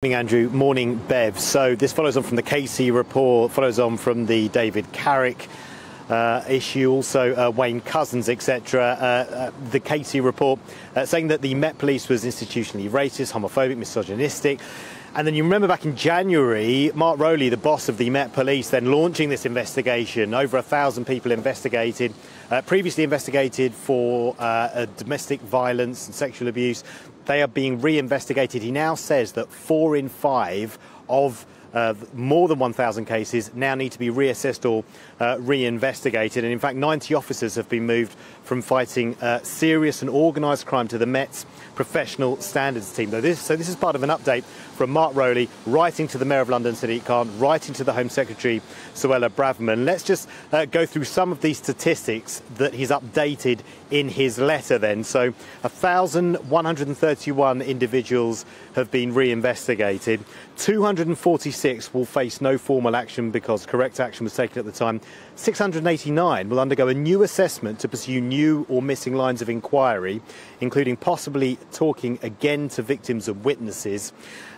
Morning, Andrew. Morning, Bev. So this follows on from the Casey report, follows on from the David Carrick uh, issue, also uh, Wayne Couzens, etc. Uh, uh, the Casey report uh, saying that the Met Police was institutionally racist, homophobic, misogynistic. And then you remember back in January, Mark Rowley, the boss of the Met Police, then launching this investigation. Over a thousand people investigated, uh, previously investigated for uh, domestic violence and sexual abuse. They are being re-investigated. He now says that four in five of uh, more than 1,000 cases now need to be reassessed or uh, re-investigated. And in fact, 90 officers have been moved from fighting uh, serious and organised crime to the Met's professional standards team. This, so this is part of an update from Mark Rowley, writing to the Mayor of London, Sadiq Khan, writing to the Home Secretary, Suella Braverman. Let's just uh, go through some of these statistics that he's updated in his letter then. So 1,131 individuals have been re-investigated. 246 will face no formal action because correct action was taken at the time. 689 will undergo a new assessment to pursue new or missing lines of inquiry, including possibly talking again to victims and witnesses.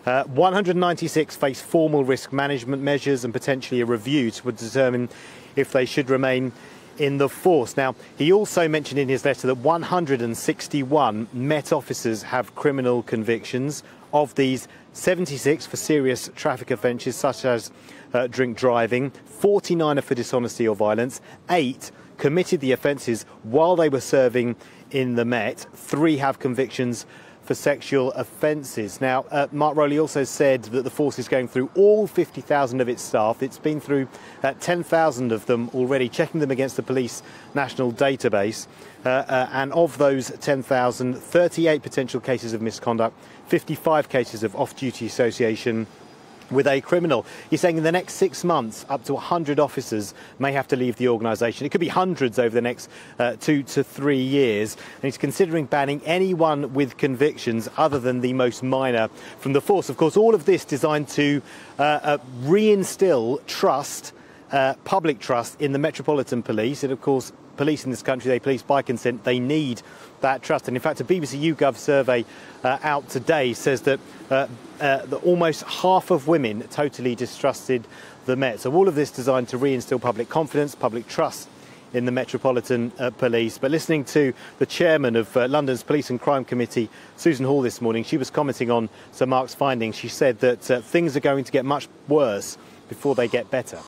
Uh, 196 face formal risk management measures and potentially a review to determine if they should remain in the force. Now, he also mentioned in his letter that 161 Met officers have criminal convictions. Of these, 76 for serious traffic offences such as uh, drink driving, 49 are for dishonesty or violence, 8 committed the offences while they were serving in the Met, 3 have convictions for sexual offences. Now, uh, Mark Rowley also said that the force is going through all 50,000 of its staff. It's been through uh, 10,000 of them already, checking them against the police national database. Uh, uh and of those 10,000, 38 potential cases of misconduct, 55 cases of off duty association with a criminal. He's saying in the next six months, up to 100 officers may have to leave the organisation. It could be hundreds over the next uh, two to three years. And he's considering banning anyone with convictions other than the most minor from the force. Of course, all of this designed to uh, uh, reinstill trust. Uh, public trust in the Metropolitan Police. And of course, police in this country, they police by consent. They need that trust. And in fact, a BBC YouGov survey uh, out today says that, uh, uh, that almost half of women totally distrusted the Met. So all of this designed to reinstill public confidence, public trust in the Metropolitan uh, Police. But listening to the chairman of uh, London's Police and Crime Committee, Susan Hall, this morning, she was commenting on Sir Mark's findings. She said that uh, things are going to get much worse before they get better.